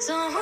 So